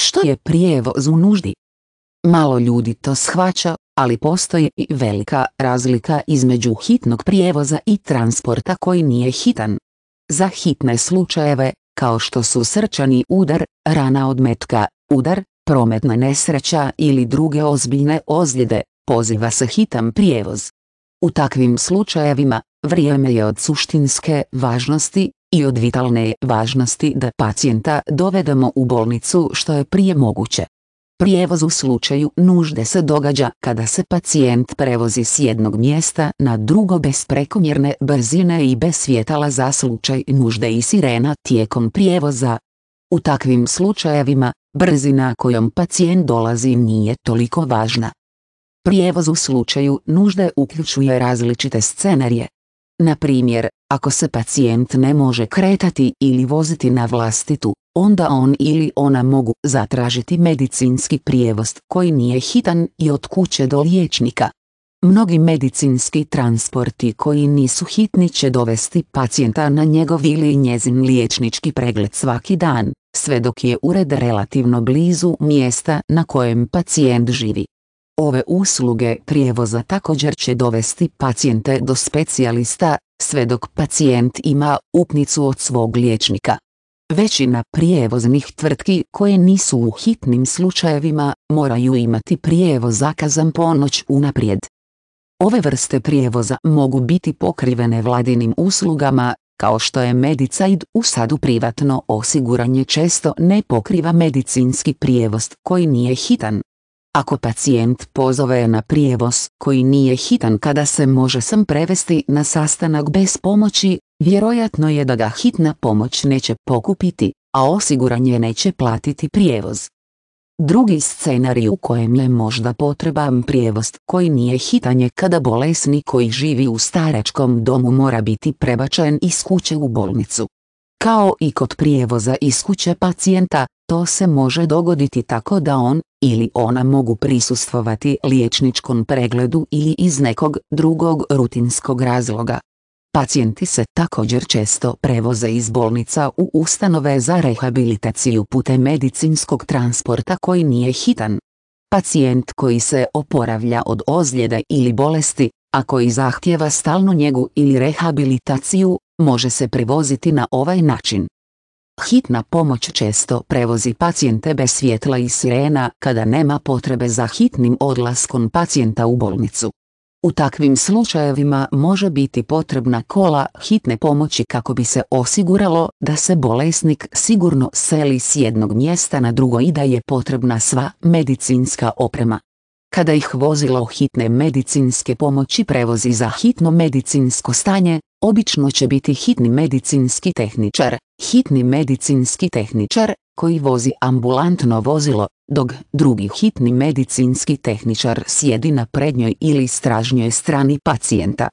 Što je prijevoz u nuždi? Malo ljudi to shvaća, ali postoji i velika razlika između hitnog prijevoza i transporta koji nije hitan. Za hitne slučajeve, kao što su srčani udar, rana od metka, udar, prometna nesreća ili druge ozbiljne ozljede, poziva se hitan prijevoz. U takvim slučajevima, vrijeme je od suštinske važnosti i od vitalne važnosti da pacijenta dovedemo u bolnicu što je prije moguće. Prijevoz u slučaju nužde se događa kada se pacijent prevozi s jednog mjesta na drugo bez prekomjerne brzine i bez svjetala za slučaj nužde i sirena tijekom prijevoza. U takvim slučajevima, brzina kojom pacijent dolazi nije toliko važna. Prijevoz u slučaju nužde uključuje različite scenarije. Na primjer, ako se pacijent ne može kretati ili voziti na vlastitu, onda on ili ona mogu zatražiti medicinski prijevoz koji nije hitan i od kuće do liječnika. Mnogi medicinski transporti koji nisu hitni će dovesti pacijenta na njegov ili njezin liječnički pregled svaki dan, sve dok je ured relativno blizu mjesta na kojem pacijent živi. Ove usluge prijevoza također će dovesti pacijente do specijalista, sve dok pacijent ima upnicu od svog liječnika. Većina prijevoznih tvrtki koje nisu u hitnim slučajevima moraju imati prijevoz zakazan ponoć unaprijed. Ove vrste prijevoza mogu biti pokrivene vladinim uslugama, kao što je Medicaid u sadu privatno osiguranje često ne pokriva medicinski prijevoz koji nije hitan. Ako pacijent pozove na prijevoz koji nije hitan kada se može sam prevesti na sastanak bez pomoći, vjerojatno je da ga hitna pomoć neće pokupiti, a osiguranje neće platiti prijevoz. Drugi scenarij u kojem je možda potreban prijevoz koji nije hitan je kada bolesnik koji živi u staračkom domu mora biti prebačen iz kuće u bolnicu. Kao i kod prijevoza iz kuće pacijenta, to se može dogoditi tako da on ili ona mogu prisustvovati liječničkom pregledu ili iz nekog drugog rutinskog razloga. Pacijenti se također često prevoze iz bolnica u ustanove za rehabilitaciju putem medicinskog transporta koji nije hitan. Pacijent koji se oporavlja od ozljede ili bolesti, a koji zahtjeva stalnu njegu ili rehabilitaciju, može se prevoziti na ovaj način. Hitna pomoć često prevozi pacijente bez svjetla i sirena kada nema potrebe za hitnim odlaskom pacijenta u bolnicu. U takvim slučajevima može biti potrebna kola hitne pomoći kako bi se osiguralo da se bolesnik sigurno seli s jednog mjesta na drugo i da je potrebna sva medicinska oprema. Kada ih vozilo hitne medicinske pomoći prevozi za hitno medicinsko stanje, obično će biti hitni medicinski tehničar, hitni medicinski tehničar, koji vozi ambulantno vozilo, dok drugi hitni medicinski tehničar sjedi na prednjoj ili stražnjoj strani pacijenta.